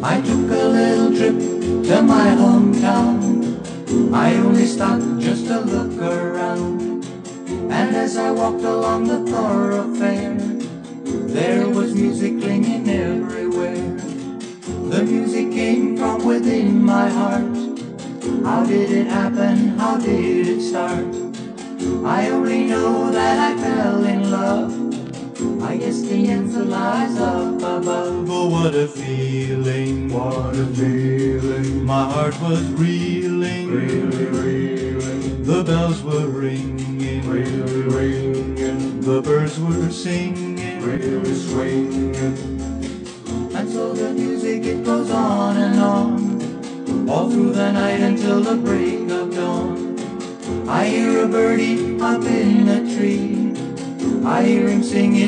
I took a little trip to my hometown. I only stopped just to look around. And as I walked along the thoroughfare, there was music clinging everywhere. The music came from within my heart. How did it happen? How did it start? I only know that I fell in love. I guess the answer lies what a feeling, What a feeling, my heart was reeling. really, reeling, The bells were ringing, really ringing, the birds were singing. really swinging. And so the music it goes on and on, all through the night until the break of dawn. I hear a birdie up in a tree. I hear him singing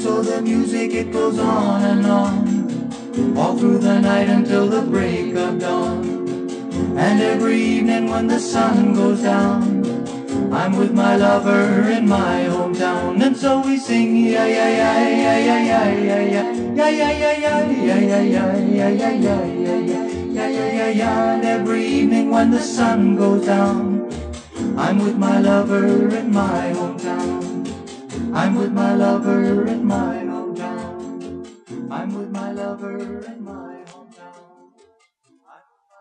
So the music it goes on and on All through the night until the break of dawn And every evening when the sun goes down I'm with my lover in my hometown And so we sing yeah yeah yeah yeah yeah yeah yeah yeah Yeah yeah yeah yeah yeah yeah yeah yeah yeah yeah yeah yeah yeah yeah yeah yeah And every evening when the sun goes down I'm with my lover in my hometown I'm with my lover in my hometown. I'm with my lover in my